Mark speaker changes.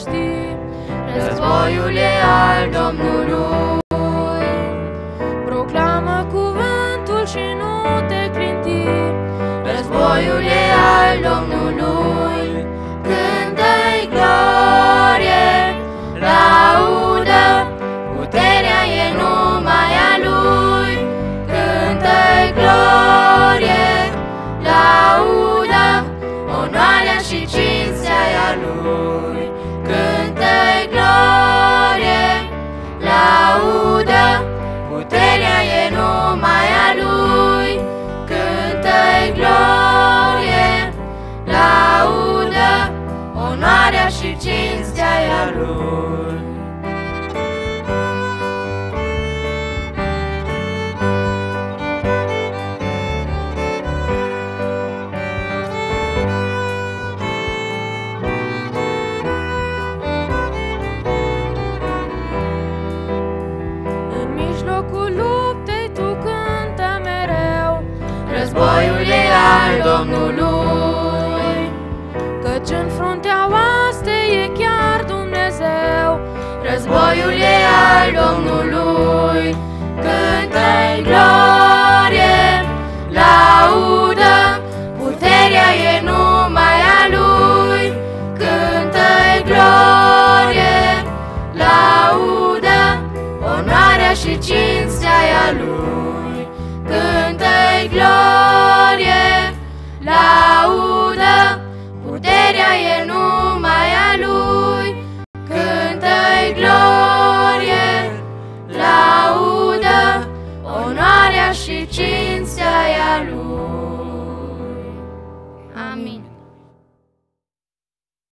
Speaker 1: știi, războiul e al Domnului. Proclamă cuvântul și nu te clinti, războiul e al Domnului. mânia și cinstea lui. luptei tu cântă mereu Războiul e al Domnului Boiulealong nulu și cinstea lui.